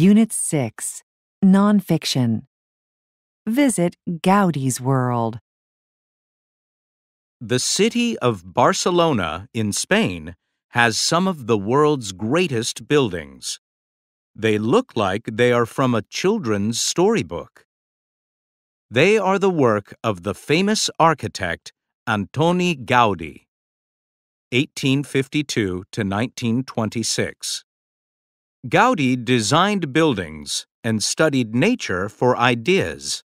Unit 6 Nonfiction. Visit Gaudi's World. The city of Barcelona in Spain has some of the world's greatest buildings. They look like they are from a children's storybook. They are the work of the famous architect Antoni Gaudi, 1852 to 1926. Gaudi designed buildings and studied nature for ideas.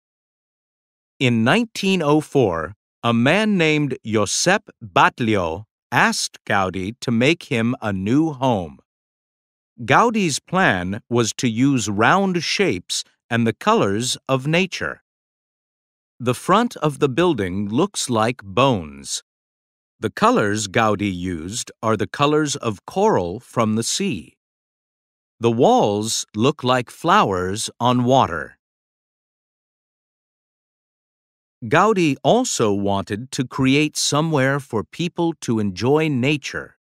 In 1904, a man named Josep Batlló asked Gaudi to make him a new home. Gaudi's plan was to use round shapes and the colors of nature. The front of the building looks like bones. The colors Gaudi used are the colors of coral from the sea. The walls look like flowers on water. Gaudi also wanted to create somewhere for people to enjoy nature.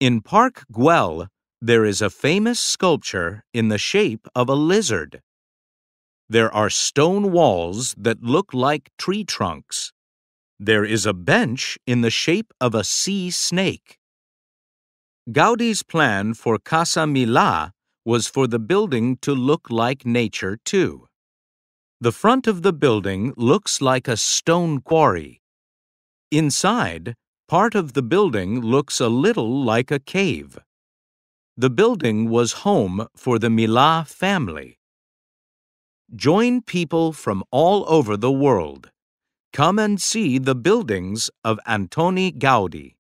In Park Güell, there is a famous sculpture in the shape of a lizard. There are stone walls that look like tree trunks. There is a bench in the shape of a sea snake. Gaudi's plan for Casa Milà was for the building to look like nature too. The front of the building looks like a stone quarry. Inside, part of the building looks a little like a cave. The building was home for the Milà family. Join people from all over the world. Come and see the buildings of Antoni Gaudi.